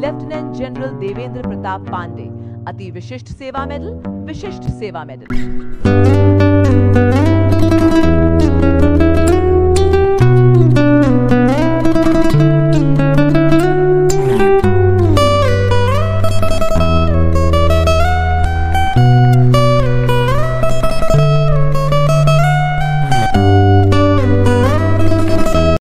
lieutenant general Devendra Pratap Pandey अति विशिष्ट सेवा मेडल विशिष्ट सेवा मेडल